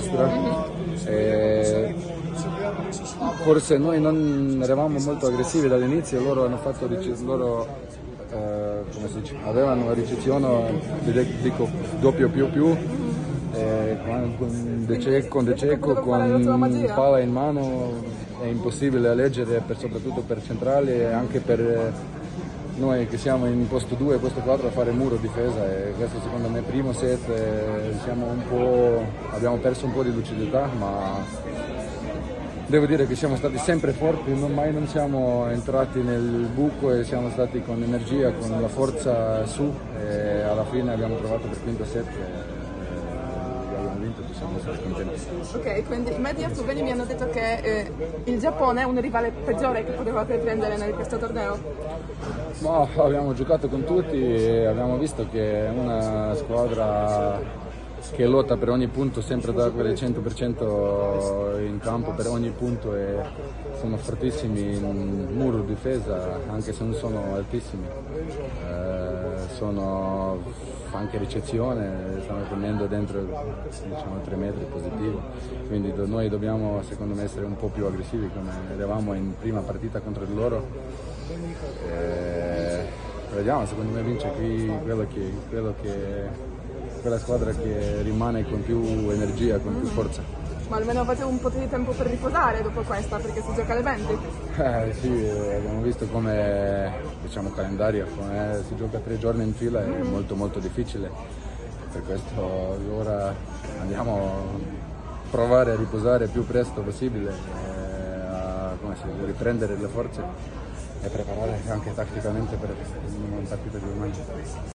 nostra. E forse noi non eravamo molto aggressivi dall'inizio, loro loro, eh, dice, avevano una ricezione dico, doppio più più eh, con De Cecco, De Cecco con palla in mano è impossibile leggere per, soprattutto per centrali e anche per noi che siamo in posto 2 e posto 4 a fare muro difesa e questo secondo me primo set eh, abbiamo perso un po' di lucidità ma devo dire che siamo stati sempre forti, non, mai non siamo entrati nel buco e siamo stati con energia, con la forza su e alla fine abbiamo trovato per quinto set possiamo essere contenti. Ok, quindi i media sloveni mi hanno detto che eh, il Giappone è un rivale peggiore che potevate prendere in questo torneo? Ma abbiamo giocato con tutti e abbiamo visto che è una squadra che lotta per ogni punto, sempre da quel 100% in campo per ogni punto e sono fortissimi in muro difesa, anche se non sono altissimi. Eh, sono anche ricezione, stanno prendendo dentro diciamo, 3 metri positivo, quindi noi dobbiamo secondo me essere un po' più aggressivi come eravamo in prima partita contro di loro. Eh, vediamo, secondo me vince qui quello che, quello che quella squadra che rimane con più energia, con più forza. Ma almeno avete un po' di tempo per riposare dopo questa, perché si gioca alle 20? Eh sì, abbiamo visto come diciamo calendario, come si gioca tre giorni in fila, è mm -hmm. molto molto difficile. Per questo ora andiamo a provare a riposare più presto possibile, eh, a si, riprendere le forze e preparare anche tatticamente per una partita di domani.